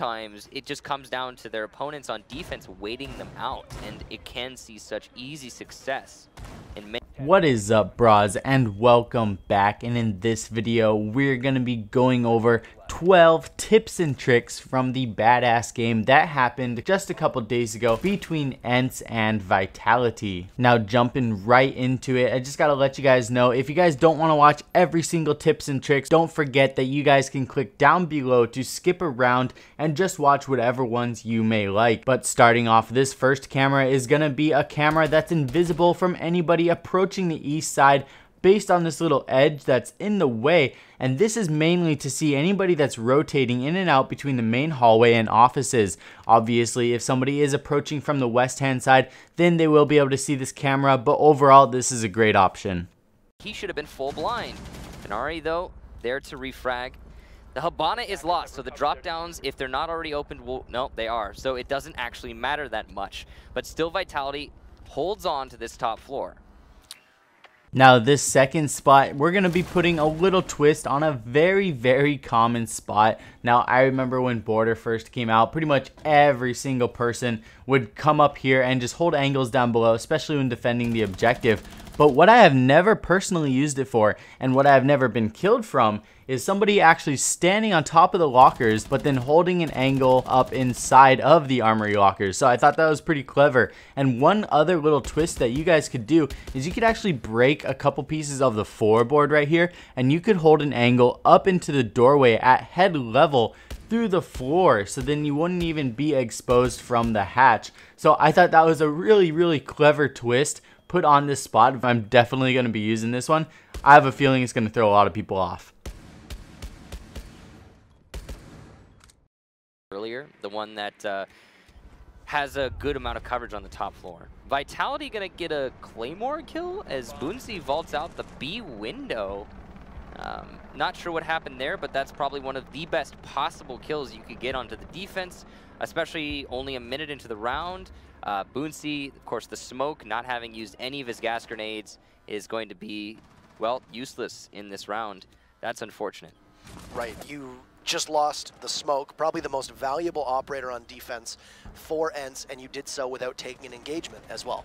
times it just comes down to their opponents on defense waiting them out, and it can see such easy success What is up bras and welcome back. And in this video we're going to be going over 12 tips and tricks from the badass game that happened just a couple days ago between ENCE and Vitality. Now jumping right into it, I just gotta let you guys know if you guys don't want to watch every single tips and tricks, don't forget that you guys can click down below to skip around and just watch whatever ones you may like. But starting off, this first camera is gonna be a camera that's invisible from anybody approaching the east side based on this little edge that's in the way and this is mainly to see anybody that's rotating in and out between the main hallway and offices. Obviously if somebody is approaching from the west hand side then they will be able to see this camera but overall this is a great option. He should have been full blind. Fenari though there to refrag. The Hibana is lost, so the drop downs, if they're not already opened, will no, they are. So it doesn't actually matter that much. But still Vitality holds on to this top floor. Now this second spot, we're going to be putting a little twist on a very, very common spot. Now I remember when Border first came out, pretty much every single person would come up here and just hold angles down below, especially when defending the objective. But what I have never personally used it for, and what I have never been killed from, is somebody actually standing on top of the lockers, but then holding an angle up inside of the armory lockers. So I thought that was pretty clever. And one other little twist that you guys could do is you could actually break a couple pieces of the floorboard right here, and you could hold an angle up into the doorway at head level through the floor so then you wouldn't even be exposed from the hatch. So I thought that was a really, really clever twist put on this spot. I'm definitely going to be using this one. I have a feeling it's going to throw a lot of people off. Earlier, the one that uh, has a good amount of coverage on the top floor. Vitality gonna get a Claymore kill as Boonsi vaults out the B window. Um, not sure what happened there, but that's probably one of the best possible kills you could get onto the defense, especially only a minute into the round. Uh, Boonsi, of course, the smoke, not having used any of his gas grenades, is going to be, well, useless in this round. That's unfortunate. Right, you just lost the smoke, probably the most valuable operator on defense for ENCE, and you did so without taking an engagement as well.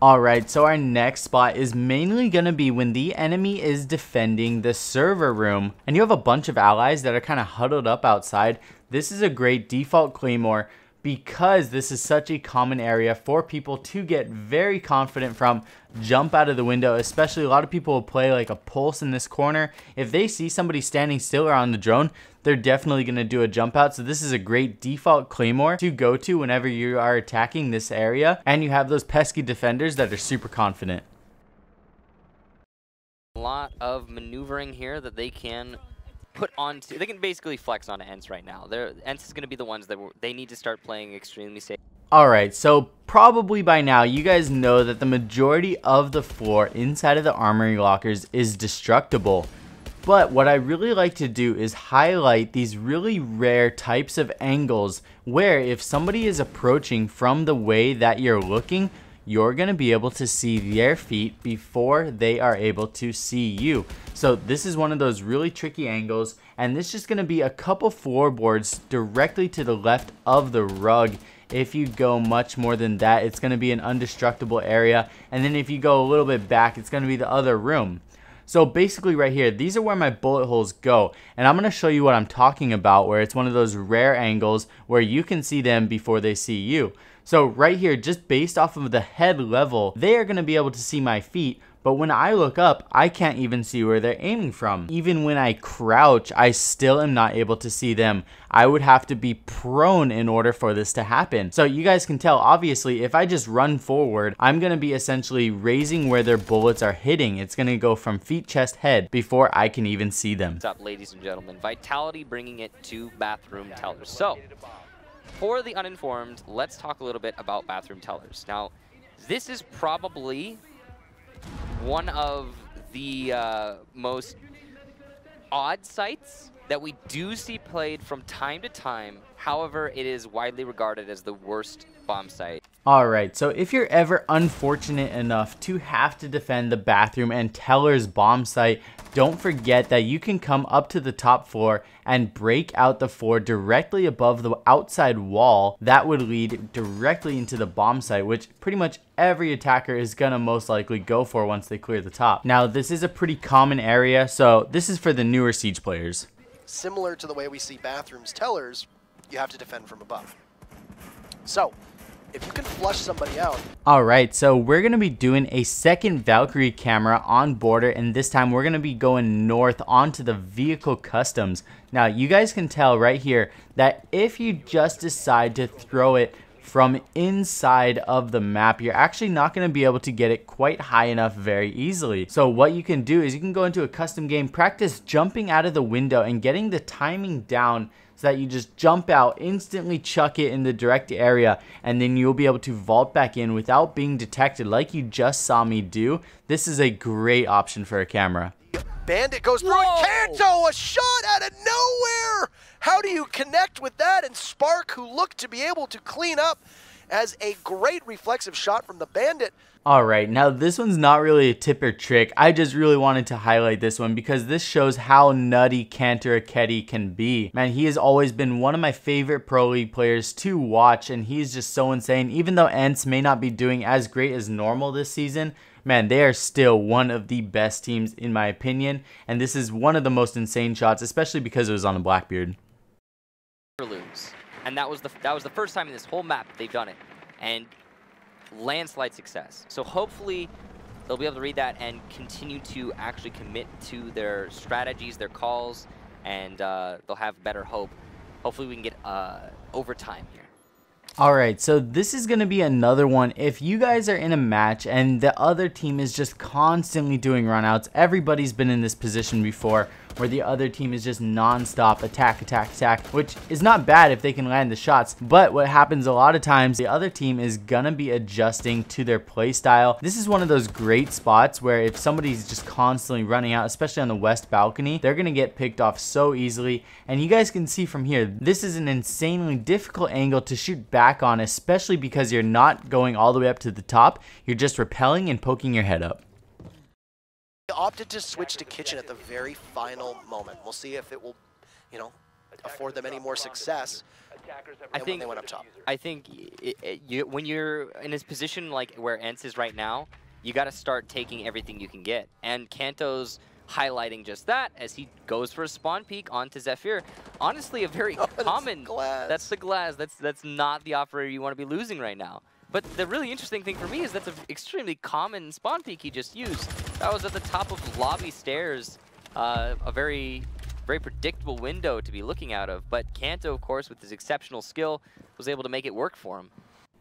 Alright, so our next spot is mainly going to be when the enemy is defending the server room, and you have a bunch of allies that are kind of huddled up outside. This is a great default claymore because this is such a common area for people to get very confident from, jump out of the window, especially a lot of people will play like a pulse in this corner. If they see somebody standing still or on the drone, they're definitely going to do a jump out. So this is a great default claymore to go to whenever you are attacking this area and you have those pesky defenders that are super confident. A lot of maneuvering here that they can put onto, they can basically flex on ENCE right now. They're, ENCE is going to be the ones that they need to start playing extremely safe. Alright, so probably by now you guys know that the majority of the floor inside of the armory lockers is destructible. But what I really like to do is highlight these really rare types of angles where if somebody is approaching from the way that you're looking, you're to be able to see their feet before they are able to see you. So this is one of those really tricky angles and this is just to be a couple floorboards directly to the left of the rug. If you go much more than that, it's to be an undestructible area. And then if you go a little bit back, it's to be the other room. So basically right here, these are where my bullet holes go. And I'm to show you what I'm talking about where it's one of those rare angles where you can see them before they see you. So right here, just based off of the head level, they are to be able to see my feet, but when I look up, I can't even see where they're aiming from. Even when I crouch, I still am not able to see them. I would have to be prone in order for this to happen. So you guys can tell, obviously, if I just run forward, I'm to be essentially raising where their bullets are hitting. It's to go from feet, chest, head before I can even see them. What's up, ladies and gentlemen? Vitality bringing it to bathroom tellers. So, for the uninformed, let's talk a little bit about bathroom tellers. Now, this is probably one of the uh, most odd sites that we do see played from time to time. However, it is widely regarded as the worst bomb site. Alright, so if you're ever unfortunate enough to have to defend the bathroom and Teller's bomb site, don't forget that you can come up to the top floor and break out the floor directly above the outside wall that would lead directly into the bomb site, which pretty much every attacker is gonna most likely go for once they clear the top. Now, this is a pretty common area, so this is for the newer Siege players. Similar to the way we see bathrooms tellers, you have to defend from above. So, if you can flush somebody out. Alright, so we're to be doing a second Valkyrie camera on border and this time we're to be going north onto the vehicle customs. Now you guys can tell right here that if you just decide to throw it from inside of the map, you're actually not to be able to get it quite high enough very easily. So what you can do is you can go into a custom game, practice jumping out of the window and getting the timing down so that you just jump out, instantly chuck it in the direct area, and then you'll be able to vault back in without being detected like you just saw me do. This is a great option for a camera. Bandit goes through Whoa. it. Kanto, a shot out of nowhere. How do you connect with that? And Spark, who looked to be able to clean up as a great reflexive shot from the Bandit. Alright, now this one's not really a tip or trick. I just really wanted to highlight this one because this shows how nutty Kantoraketti can be. Man, he has always been one of my favorite Pro League players to watch and he's just so insane. Even though ENCE may not be doing as great as normal this season, man, they are still one of the best teams in my opinion. And this is one of the most insane shots, especially because it was on the Blackbeard. And that was the that was the first time in this whole map they've done it. And landslide success. So hopefully they'll be able to read that and continue to actually commit to their strategies, their calls, and uh, they'll have better hope. Hopefully we can get uh, overtime here. Alright, so this is going to be another one. If you guys are in a match and the other team is just constantly doing runouts, everybody's been in this position before where the other team is just non-stop attack, attack, attack, which is not bad if they can land the shots. But what happens a lot of times, the other team is gonna be adjusting to their play style. This is one of those great spots where if somebody's just constantly running out, especially on the west balcony, they're gonna get picked off so easily. And you guys can see from here, this is an insanely difficult angle to shoot back on, especially because you're not going all the way up to the top. You're just repelling and poking your head up opted to switch to kitchen at the very final moment. We'll see if it will, you know, afford them any more success. I think they went up top. I think it, it, you, when you're in this position like where ENCE is right now, you got to start taking everything you can get. And Kanto's highlighting just that as he goes for a spawn peek onto Zephyr. Honestly, a very oh, common. That's, that's the glass. That's that's not the operator you want to be losing right now. But the really interesting thing for me is that's an extremely common spawn peek he just used. That was at the top of lobby stairs, uh, a very, very predictable window to be looking out of. But Kanto, of course, with his exceptional skill, was able to make it work for him.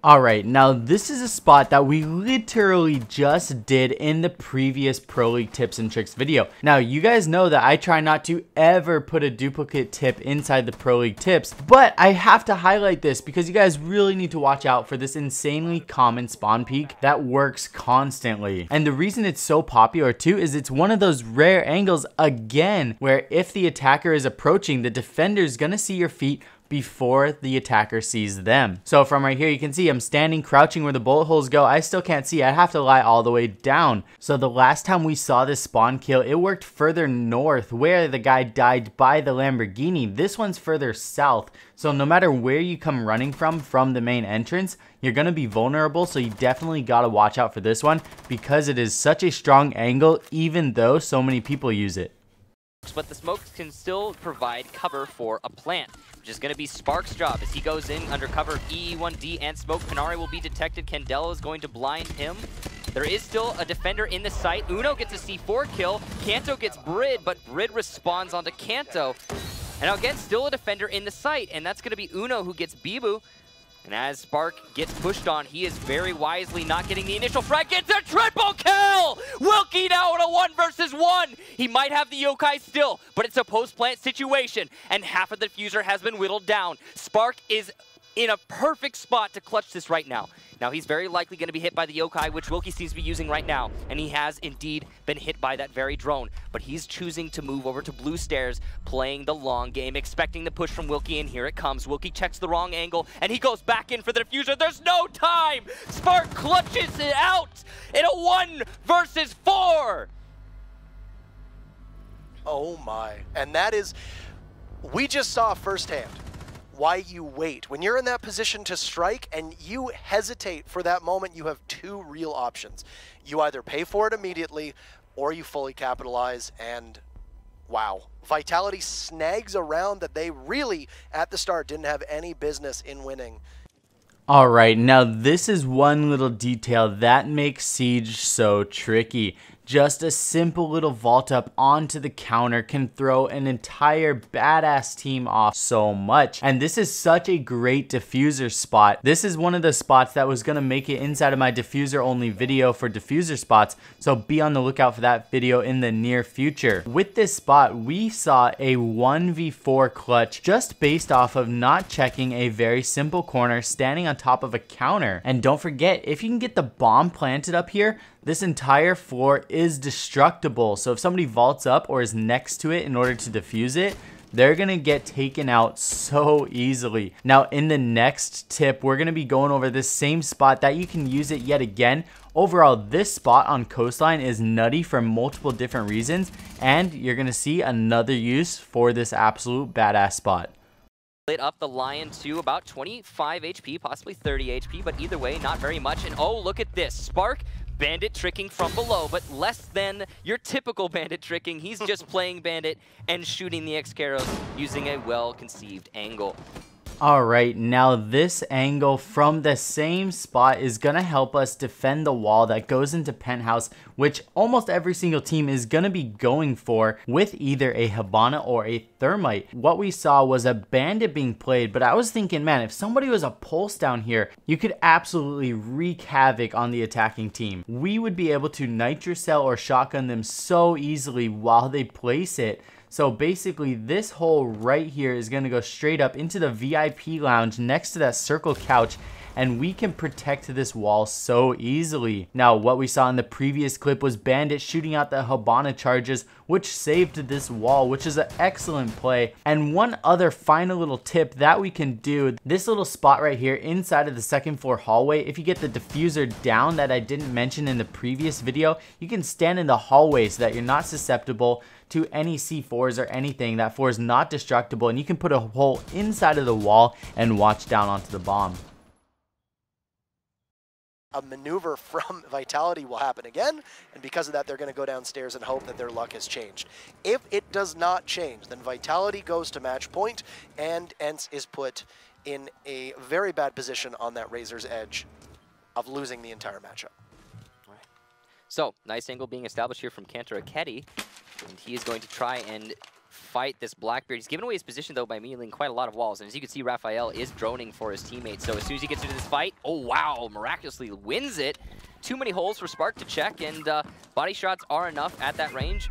Alright, now this is a spot that we literally just did in the previous Pro League tips and tricks video. Now, you guys know that I try not to ever put a duplicate tip inside the Pro League tips, but I have to highlight this because you guys really need to watch out for this insanely common spawn peek that works constantly. And the reason it's so popular too is it's one of those rare angles again where if the attacker is approaching, the defender is gonna see your feet before the attacker sees them. So from right here, you can see I'm standing crouching where the bullet holes go. I still can't see. I have to lie all the way down. So the last time we saw this spawn kill, it worked further north where the guy died by the Lamborghini. This one's further south. So no matter where you come running from, from the main entrance, you're going to be vulnerable. So you definitely got to watch out for this one because it is such a strong angle, even though so many people use it. But the smokes can still provide cover for a plant which is going to be Spark's job as he goes in under cover of EE-ONE-D and Smoke. Panari will be detected. Candela is going to blind him. There is still a defender in the site. Uno gets a C4 kill. Kanto gets Brid, but Brid responds onto Kanto. And again, still a defender in the site, and that's going to be Uno who gets Bibu. And as Spark gets pushed on, he is very wisely not getting the initial frag. Gets a triple kill! Wilkie now in a one versus one. He might have the yokai still, but it's a post-plant situation, and half of the defuser has been whittled down. Spark is in a perfect spot to clutch this right now. Now, he's very likely going to be hit by the Yokai, which Wilkie seems to be using right now, and he has indeed been hit by that very drone. But he's choosing to move over to blue stairs, playing the long game, expecting the push from Wilkie, and here it comes. Wilkie checks the wrong angle, and he goes back in for the defuser. There's no time! Spark clutches it out in a one versus four! Oh my. And that is, we just saw firsthand why you wait. When you're in that position to strike and you hesitate for that moment, you have two real options. You either pay for it immediately or you fully capitalize and wow. Vitality snags a round that they really, at the start, didn't have any business in winning. Alright, now this is one little detail that makes Siege so tricky. Just a simple little vault up onto the counter can throw an entire badass team off so much. And this is such a great defuser spot. This is one of the spots that was to make it inside of my defuser only video for defuser spots. So be on the lookout for that video in the near future. With this spot, we saw a 1v4 clutch just based off of not checking a very simple corner standing on top of a counter. And don't forget, if you can get the bomb planted up here, this entire floor destructible. So if somebody vaults up or is next to it in order to defuse it, they're to get taken out so easily. Now, in the next tip, we're to be going over this same spot that you can use it yet again. Overall, this spot on Coastline is nutty for multiple different reasons, and you're to see another use for this absolute badass spot lit up the Lion to about 25 HP, possibly 30 HP, but either way, not very much. And oh, look at this. Spark Bandit tricking from below, but less than your typical Bandit tricking. He's just playing Bandit and shooting the X-KAIROS using a well-conceived angle. Alright, now this angle from the same spot is going to help us defend the wall that goes into Penthouse, which almost every single team is going to be going for with either a Hibana or a Thermite. What we saw was a Bandit being played, but I was thinking, man, if somebody was a Pulse down here, you could absolutely wreak havoc on the attacking team. We would be able to Nitrocell or Shotgun them so easily while they place it so basically this hole right here is to go straight up into the VIP lounge next to that circle couch and we can protect this wall so easily. Now, what we saw in the previous clip was Bandit shooting out the Hibana charges, which saved this wall, which is an excellent play. And one other final little tip that we can do, this little spot right here inside of the second floor hallway, if you get the defuser down that I didn't mention in the previous video, you can stand in the hallway so that you're not susceptible to any C4s or anything. That 4 is not destructible and you can put a hole inside of the wall and watch down onto the bomb a maneuver from Vitality will happen again, and because of that, they're going to go downstairs and hope that their luck has changed. If it does not change, then Vitality goes to match point, and ENCE is put in a very bad position on that Razor's Edge of losing the entire matchup. So, nice angle being established here from Aketi, and he is going to try and fight this Blackbeard. He's given away his position, though, by mealing quite a lot of walls. And as you can see, Raphael is droning for his teammates. So as soon as he gets into this fight, oh, wow, miraculously wins it. Too many holes for Spark to check, and uh, body shots are enough at that range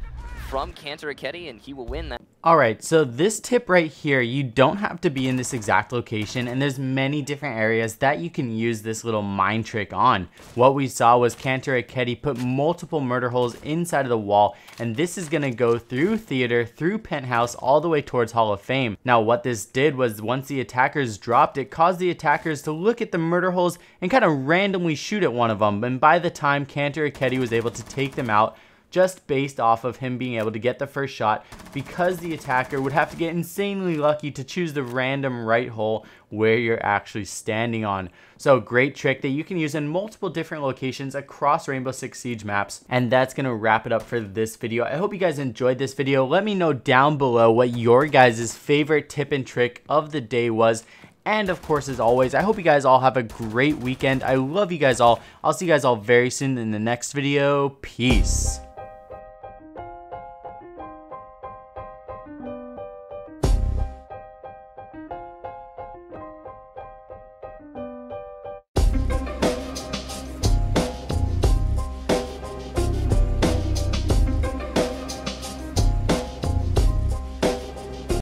from Aketi, and he will win that. Alright, so this tip right here, you don't have to be in this exact location and there's many different areas that you can use this little mind trick on. What we saw was Kantoraketti put multiple murder holes inside of the wall and this is going to go through theater, through penthouse, all the way towards Hall of Fame. Now what this did was once the attackers dropped, it caused the attackers to look at the murder holes and kind of randomly shoot at one of them. And by the time Kantoraketti was able to take them out, just based off of him being able to get the first shot because the attacker would have to get insanely lucky to choose the random right hole where you're actually standing on. So great trick that you can use in multiple different locations across Rainbow Six Siege maps. And that's to wrap it up for this video. I hope you guys enjoyed this video. Let me know down below what your guys' favorite tip and trick of the day was. And of course, as always, I hope you guys all have a great weekend. I love you guys all. I'll see you guys all very soon in the next video. Peace.